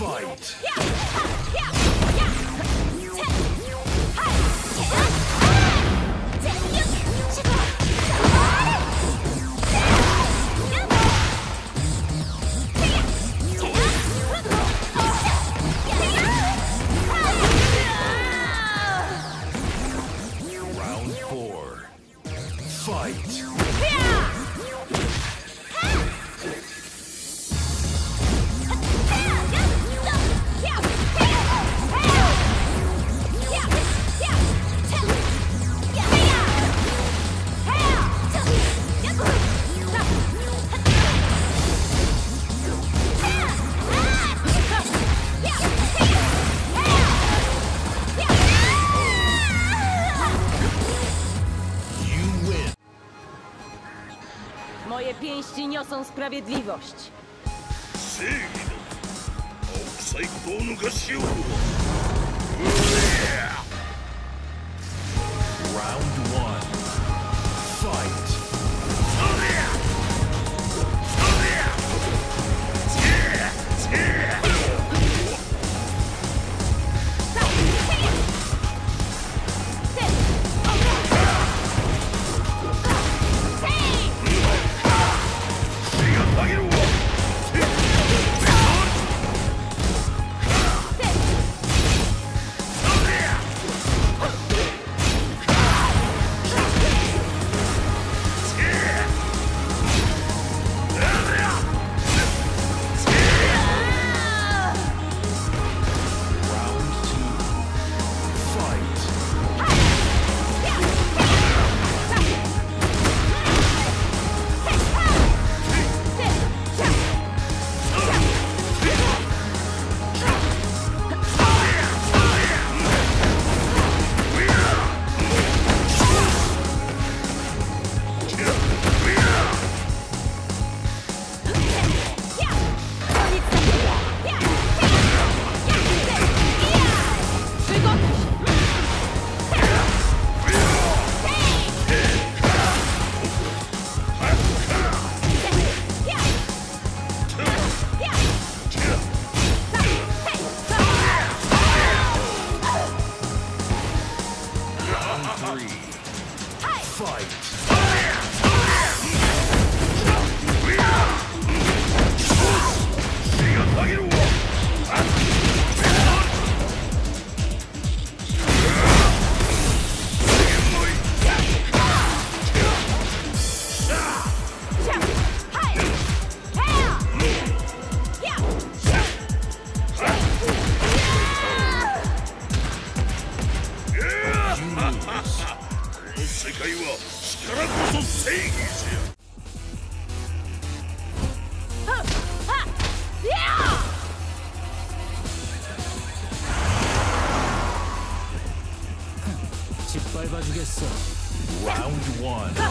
Fight! Yeah. Moje pięści niosą sprawiedliwość. Round one. 짓밟아주겠어. 라운드 1.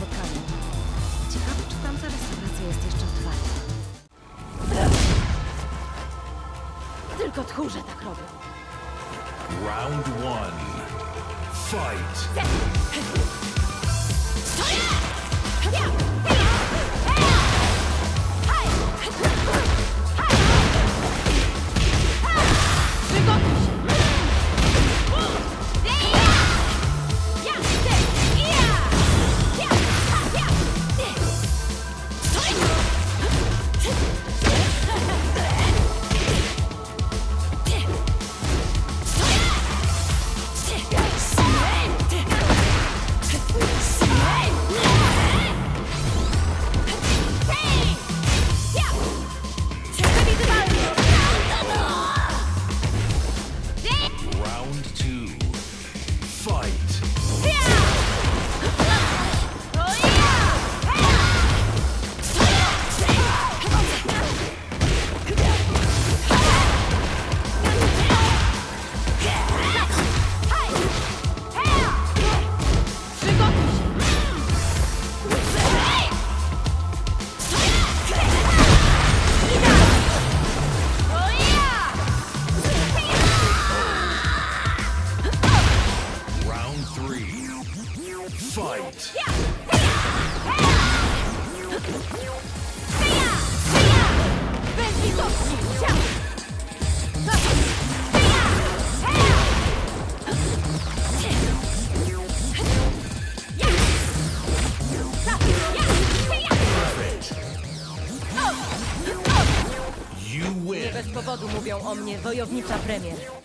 spotkaniem. Ciekawe, czy tamta restauracja jest jeszcze otwarta. Tylko tchórze tak robią. Round one. Fight. Round mnie wojownicza premier.